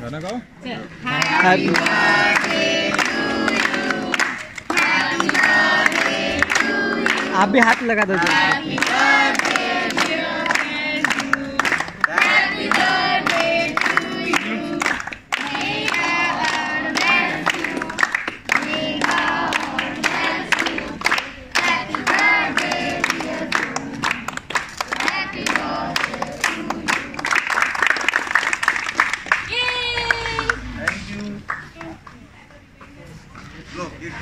गाना गाओ हैप्पी आप भी हाथ लगा दो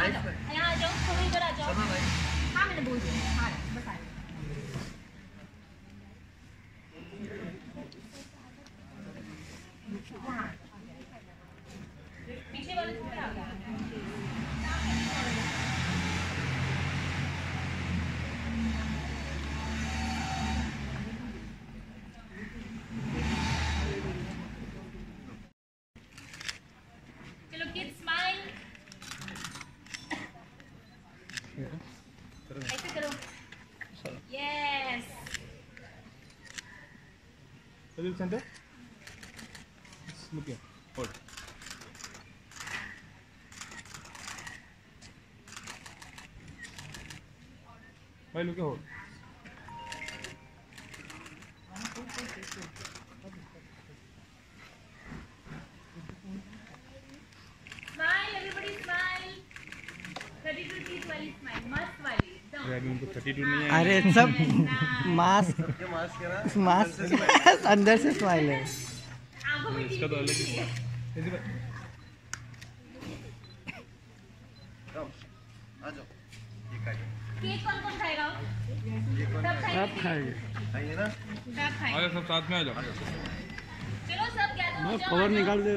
चलो आ जाओ यहाँ आ जाओ थोड़ा इधर आ जाओ हाँ मैंने बोल दिया हाँ बस आ जाओ पीछे वाले से आ गया चलो किड्स स्माइल ऐसे करो yes Salil centre look here hold भाई look here hold smile everybody smile 32 teeth वाली स्माइल मस्त वाली एकदम ड्रैगन को 32 नहीं है अरे सब मास्क मास्क अंदर से स्माइल है। इसका तो अलग ही कौन कौन खाएगा? सब सब खाएँगे। सब साथ में आ जाओ। चलो सब कवर आ जाओ। निकाल दे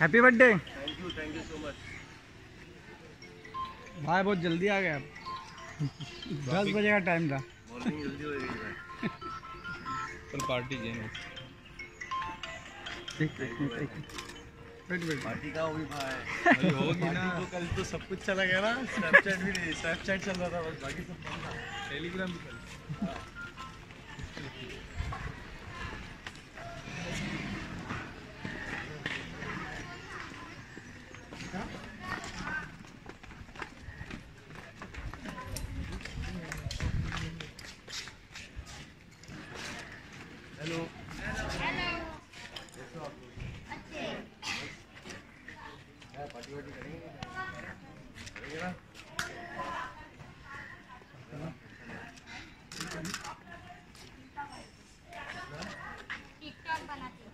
happy birthday thank you thank you so much भाई बहुत जल्दी आ गया। दस बजे का टाइम था। मॉर्निंग जल्दी हो गई है पार्टी जेन ठीक ठीक ठीक वेट वेट पार्टी का हुई भाई? भाई होगी ना। तो कल तो सब कुछ चला गया ना। स्नैपचैट भी नहीं स्नैपचैट चल रहा था बस बाकी सब टेलीग्राम भी कल। Hello party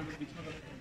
time to become a parent.